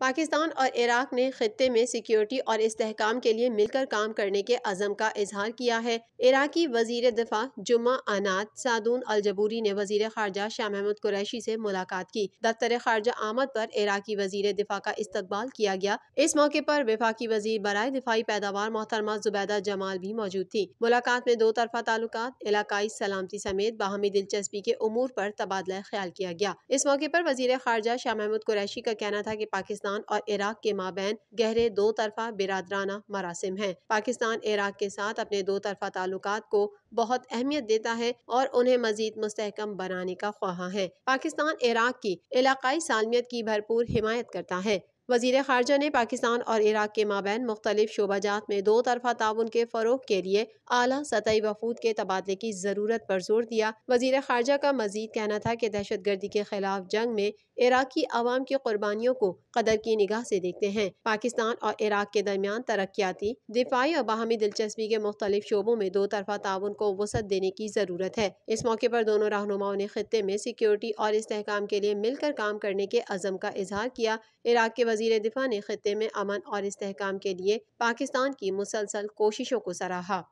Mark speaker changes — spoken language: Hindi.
Speaker 1: पाकिस्तान और इराक ने खत्े में सिक्योरिटी और इसकाम के लिए मिलकर काम करने के अज़म का इजहार किया है। इराकी वज़ीर दिफा जुम्मा अनात सादून अलजबूरी ने वज़ीर खारजा शाह महमूद कुरैशी से मुलाकात की। दफ्तर खारजा आमद पर इराकी वज़ीर दिफा का इस्तकबाल किया गया। इस मौके पर विफाकी वज़ीर बरए दिफाई पैदावार मोहतरमा जुबैदा जमाल भी मौजूद थी। मुलाकात में दो तरफा ताल्लुक इलाकाई सलामती समेत बाहमी दिलचस्पी के अमूर पर तबादला ख्याल किया गया। इस मौके पर वज़ीर खारजा शाह महमूद कुरैशी का कहना था की पाकिस्तान पाकिस्तान और इराक के माबेन गहरे दो तरफा बिरादराना मरासिम है। पाकिस्तान, इराक के साथ अपने दो तरफा ताल्लुक को बहुत अहमियत देता है और उन्हें मजीद मुस्तकम बनाने का ख्वाहा है। पाकिस्तान, इराक की इलाकई सालमियत की भरपूर हिमायत करता है। वज़ीर खारजा ने पाकिस्तान और इराक के माबेन मुख्तलिफ़ शोबाजात में दो तरफा ताउन के फ़रोग के लिए आला सतही वफूद के तबादले की ज़रूरत पर ज़ोर दिया। वज़ीर खारजा का मजीद कहना था कि दहशत गर्दी के खिलाफ जंग में इराकी अवाम की कुर्बानियों को कदर की निगाह से देखते हैं। पाकिस्तान और इराक के दरमियान तरक्याती, दिफाई और बाहमी दिलचस्पी के मुख्तलिफ़ शोबों में दो तरफा ताउन को वसत देने की ज़रूरत है। इस मौके पर दोनों रहनुमाओं ने खत्े में सिक्योरिटी और इसकाम के लिए मिलकर काम करने के अज़म का इजहार किया। इराक के वज़ीर दिफा ने खत्े में अमन और इसकाम के लिए पाकिस्तान की मुसलसल कोशिशों को सराहा।